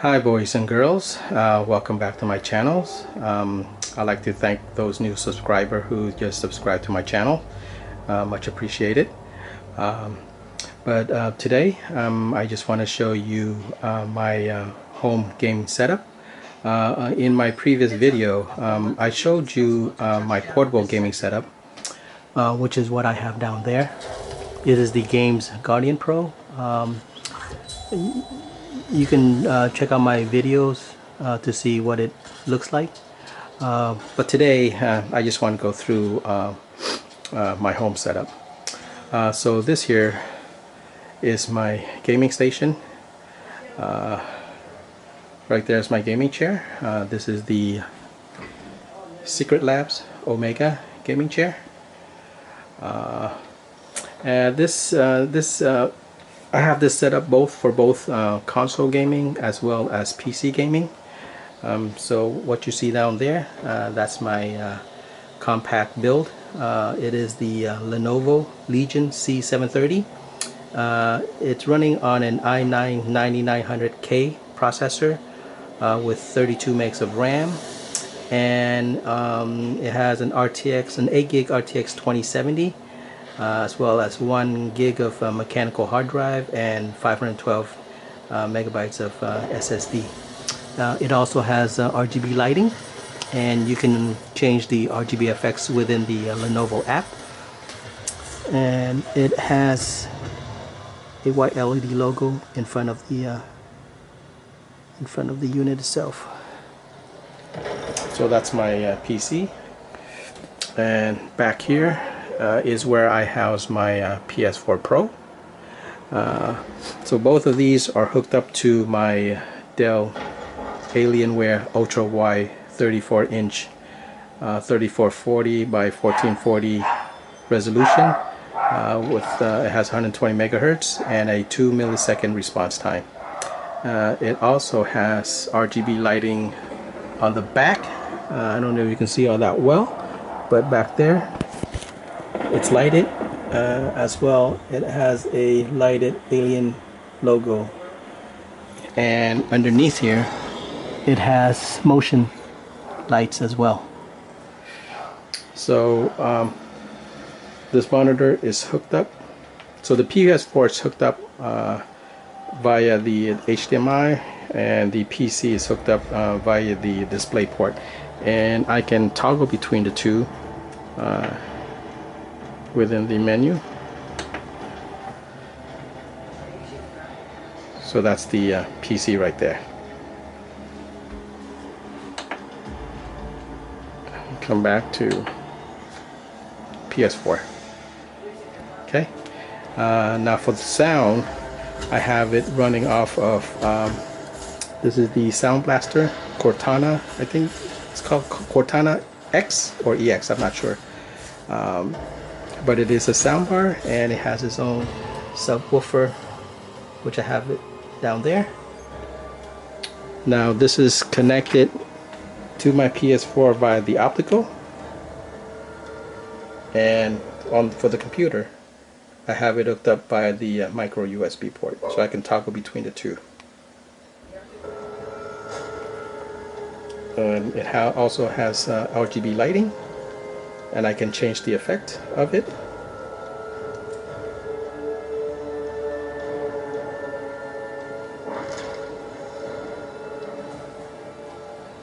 Hi boys and girls, uh, welcome back to my channels. Um, I'd like to thank those new subscriber who just subscribed to my channel. Uh, much appreciated. Um, but uh, today um, I just want to show you uh, my uh, home game setup. Uh, in my previous video um, I showed you my portable gaming setup which is what I have down there. It is the Games Guardian Pro. You can uh, check out my videos uh, to see what it looks like. Uh, but today uh, I just want to go through uh, uh, my home setup. So this here is my gaming station. Right there's my gaming chair. This is the Secret Labs Omega gaming chair. And this this I have this set up both for both uh, console gaming as well as PC gaming. Um, so what you see down there, uh, that's my uh, compact build. Uh, it is the uh, Lenovo Legion C730. Uh, it's running on an i9 9900K processor with 32 megs of RAM and um, it has an RTX, an 8 gig RTX 2070 uh, as well as one gig of uh, mechanical hard drive and 512 uh, megabytes of SSD. it also has RGB lighting and you can change the RGB effects within the Lenovo app and it has a white LED logo in front of the uh, in front of the unit itself. So that's my uh, PC and back here uh, is where I house my uh, PS4 Pro. Uh, so both of these are hooked up to my Dell Alienware Ultra Wide 34 inch 3440 by 1440 resolution uh, with uh, it has 120 megahertz and a 2 millisecond response time. Uh, it also has RGB lighting on the back. I don't know if you can see all that well, but back there it's lighted uh, as well. It has a lighted alien logo. And underneath here it has motion lights as well. So um, this monitor is hooked up. So the PS4 is hooked up uh, via the HDMI and the PC is hooked up uh, via the display port. And I can toggle between the two uh, within the menu. So that's the uh, PC right there. Come back to PS4. Okay. Uh, now for the sound, I have it running off of um, this is the Sound Blaster Katana. I think it's called Katana X or EX. I'm not sure. Um, but it is a soundbar and it has its own subwoofer which I have it down there. Now this is connected to my PS4 via the optical and on for the computer. I have it hooked up by the uh, micro USB port so I can toggle between the two. And it ha also has uh, RGB lighting and I can change the effect of it.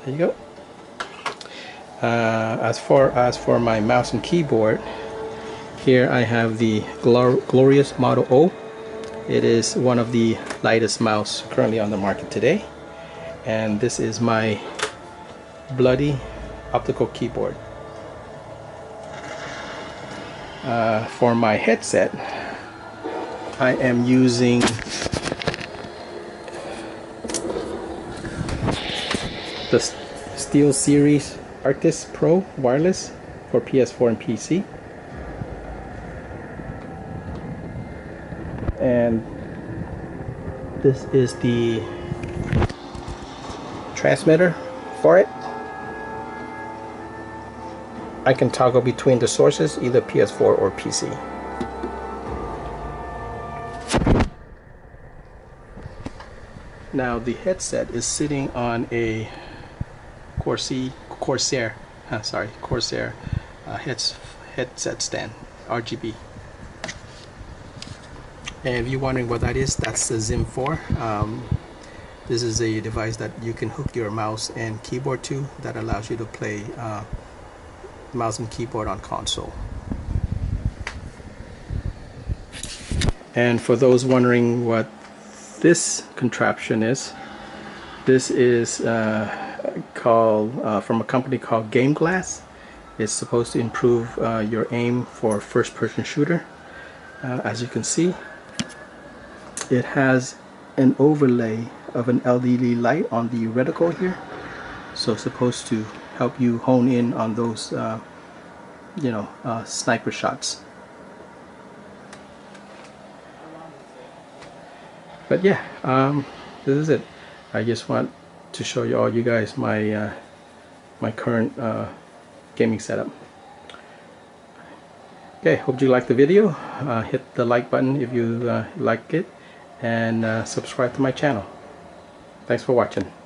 There you go. Uh, as far as for my mouse and keyboard here I have the Glor Glorious Model O. It is one of the lightest mouse currently on the market today. And this is my bloody optical keyboard uh, for my headset I am using the Steel Series Arctis Pro wireless for PS4 and PC and this is the transmitter for it I can toggle between the sources, either PS4 or PC. Now the headset is sitting on a Corsair, Corsair, uh, sorry, Corsair uh, heads, headset stand, RGB. And if you're wondering what that is, that's the XIM 4. Um, this is a device that you can hook your mouse and keyboard to that allows you to play uh, mouse and keyboard on console. And for those wondering what this contraption is, this is uh, called uh, from a company called Game Glass. It's supposed to improve uh, your aim for first-person shooter. Uh, as you can see, it has an overlay of an LED light on the reticle here. So it's supposed to help you hone in on those, uh, you know, uh, sniper shots. but yeah um, this is it. I just want to show you all you guys my uh, my current uh, gaming setup. Okay hope you like the video. Uh, hit the like button if you uh, like it. And subscribe to my channel. Thanks for watching